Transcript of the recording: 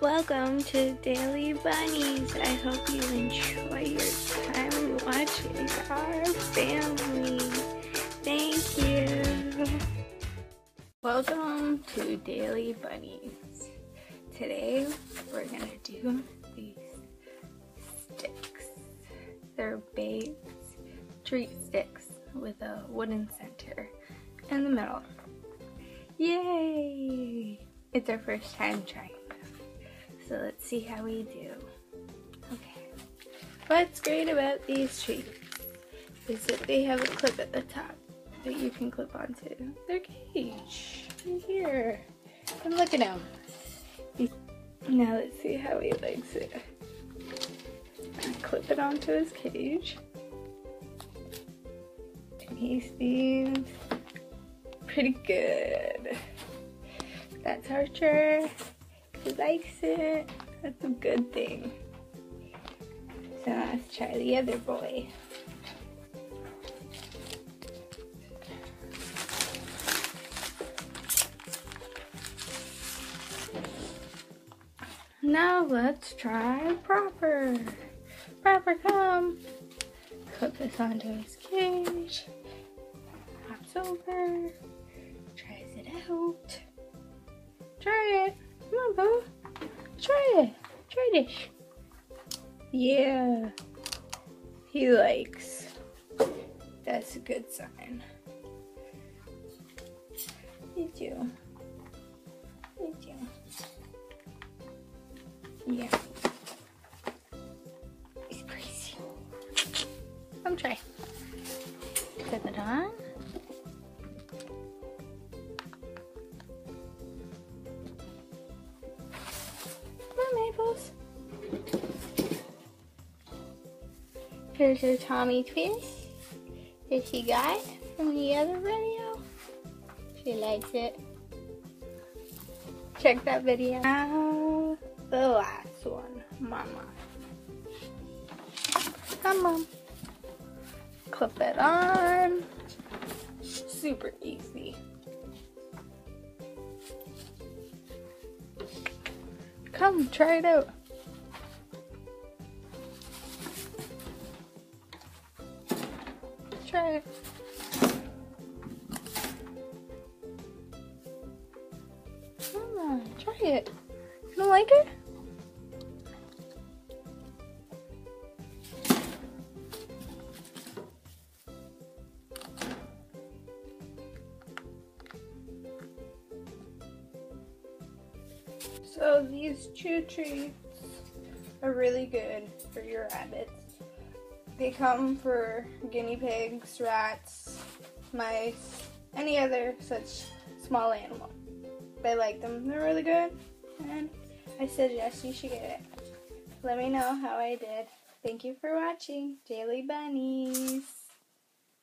Welcome to Daily Bunnies. I hope you enjoy your time watching our family. Thank you. Welcome to Daily Bunnies. Today we're gonna do these sticks. They're Bates treat sticks with a wooden center in the middle. Yay! It's our first time trying so let's see how we do. Okay. What's great about these treats is that they have a clip at the top that you can clip onto their cage. Right here. And look at him. Now let's see how he likes it. clip it onto his cage. And he seems pretty good. That's Archer. He likes it. That's a good thing. So let's try the other boy. Now let's try Proper. Proper, come. Put this onto his cage. Hops over. Tries it out. Bo. Try it. Try this. Yeah. He likes. That's a good sign. You do. You do. Yeah. He's crazy. Come try. Clip it on. Here's her Tommy twist that she got from the other video. She likes it. Check that video. Now the last one, Mama. Come on. Clip it on. Super easy. Come, try it out. Try it. Come on, try it. You don't like it? So these chew treats are really good for your rabbits. They come for guinea pigs, rats, mice, any other such small animal. They like them. They're really good and I suggest you should get it. Let me know how I did. Thank you for watching Daily Bunnies.